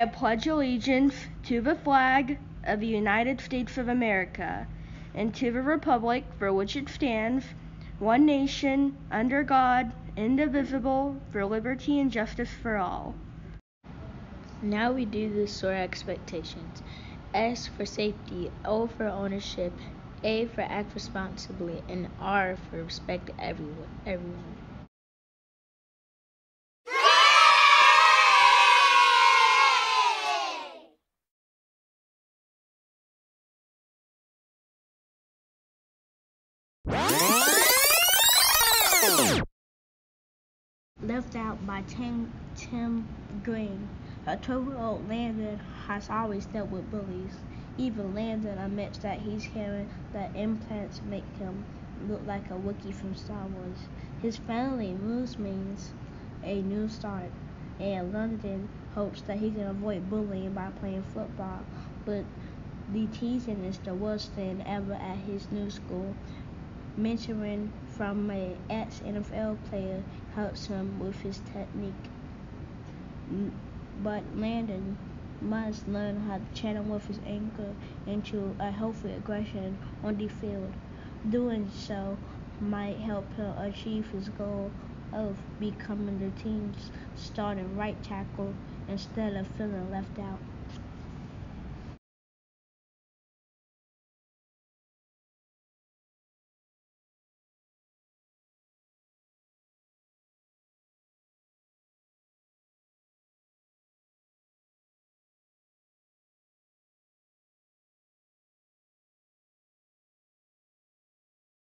I pledge allegiance to the flag of the United States of America and to the republic for which it stands, one nation, under God, indivisible, four liberty and justice for all. Now we do the for expectations. S for safety, O for ownership, A for act responsibly, and R for respect everyone. everyone. Left Out by Tim, Tim Green. A 12-year-old Landon has always dealt with bullies. Even Landon admits that he's hearing that implants make him look like a Wookiee from Star Wars. His family moves means a new start, and London hopes that he can avoid bullying by playing football. But the teasing is the worst thing ever at his new school. Mentoring from a ex-NFL player helps him with his technique. But Landon must learn how to channel with his anger into a healthy aggression on the field. Doing so might help him achieve his goal of becoming the team's starting right tackle instead of feeling left out.